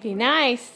Be nice.